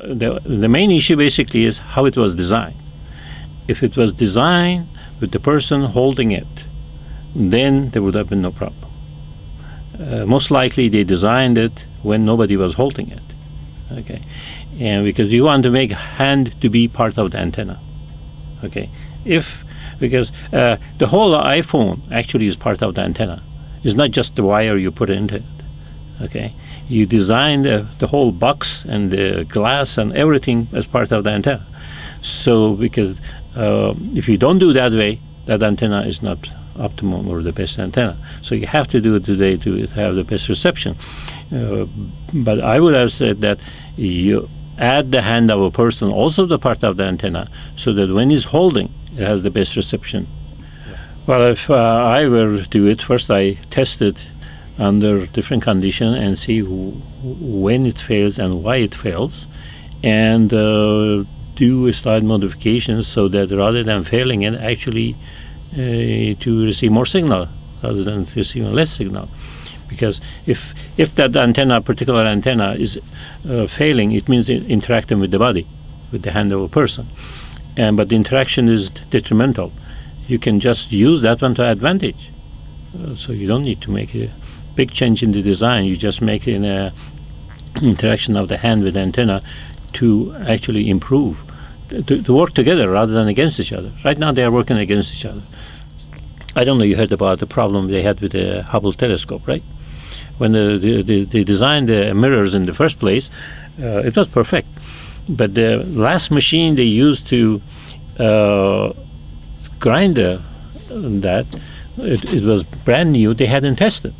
The, the main issue basically is how it was designed. If it was designed with the person holding it, then there would have been no problem. Uh, most likely they designed it when nobody was holding it. Okay, and because you want to make hand to be part of the antenna. Okay, if because uh, the whole iPhone actually is part of the antenna. It's not just the wire you put into it. Okay, you design the, the whole box and the glass and everything as part of the antenna. So because uh, if you don't do that way, that antenna is not optimum or the best antenna. So you have to do it today to have the best reception. Uh, but I would have said that you add the hand of a person also the part of the antenna so that when he's holding, it has the best reception. Well, if uh, I were to do it, first I test it under different conditions and see when it fails and why it fails, and uh, do slight modifications so that rather than failing it, actually uh, to receive more signal rather than receiving less signal. Because if if that antenna, particular antenna, is uh, failing, it means interacting with the body, with the hand of a person, and but the interaction is detrimental. You can just use that one to advantage. Uh, so you don't need to make a big change in the design. You just make an uh, interaction of the hand with the antenna to actually improve, to, to, work together rather than against each other. Right now they are working against each other. I don't know. You heard about the problem they had with the Hubble telescope, right? When the, the, the they designed the mirrors in the first place, uh, it was perfect. But the last machine they used to uh, grind the, that, it, it was brand new. They hadn't tested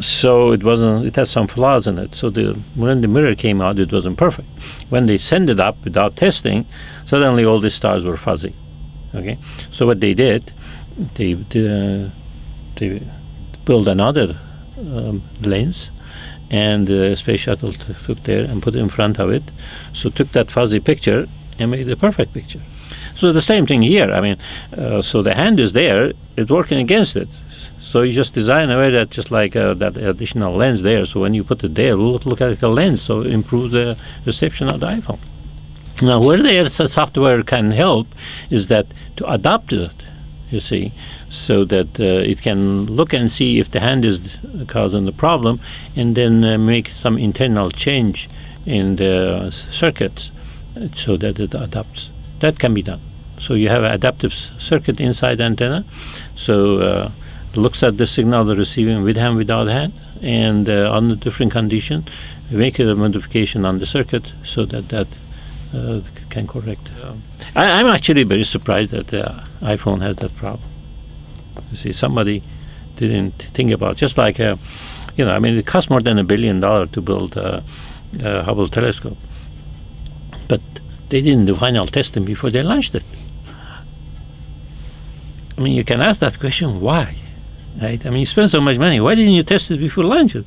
so it wasn't it had some flaws in it. So the when the mirror came out it wasn't perfect. When they sent it up without testing suddenly all the stars were fuzzy. Okay? So what they did they they, uh, they built another um, lens and the space shuttle took there and put it in front of it. So took that fuzzy picture and made a perfect picture. So the same thing here. I mean uh, so the hand is there. It's working against it so you just design a way that just like uh, that additional lens there. So when you put it there, it will look like a lens. So improve the reception of the iPhone. Now, where the software can help is that to adapt it, you see, so that uh, it can look and see if the hand is causing the problem, and then uh, make some internal change in the circuits so that it adapts. That can be done. So you have an adaptive circuit inside the antenna. So uh, looks at the signal they're receiving with hand, without hand, and uh, under different condition, make a modification on the circuit so that that uh, can correct. I, am actually very surprised that the iPhone has that problem. You see, somebody didn't think about just like uh, you know. I mean, it costs more than a billion dollars to build a, a Hubble telescope, but they didn't do final testing before they launched it. I mean, you can ask that question: Why? Right? I mean, you spend so much money. Why didn't you test it before launch it?